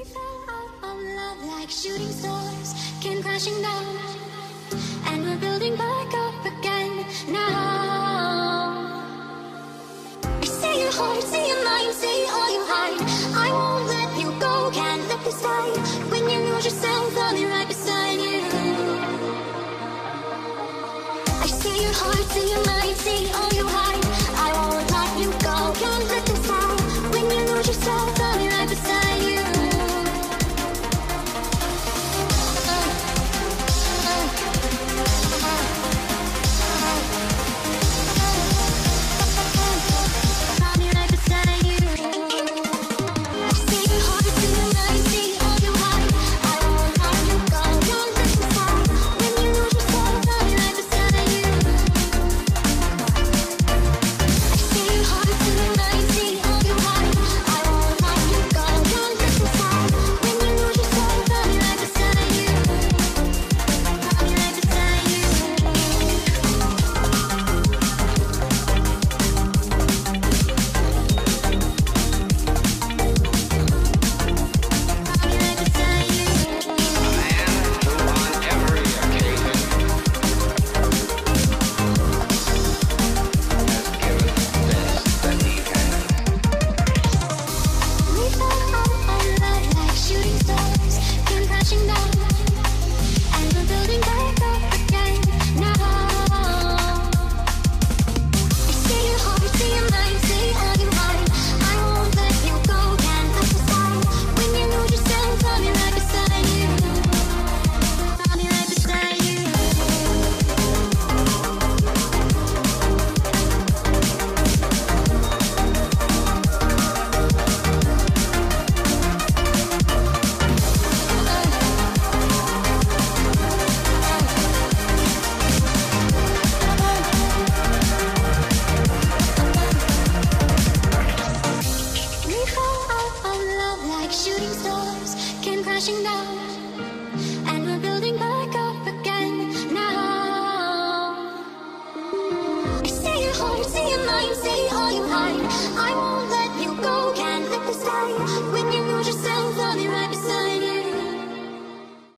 I see your heart, see your mind, see all you hide. I won't let you go, can't let this die. When you lose yourself, I'll be right beside you. I see your heart, see your mind, see Our love, like shooting stars, came crashing down, and we're building back up again now. Say your heart, say your mind, say all you hide. I won't.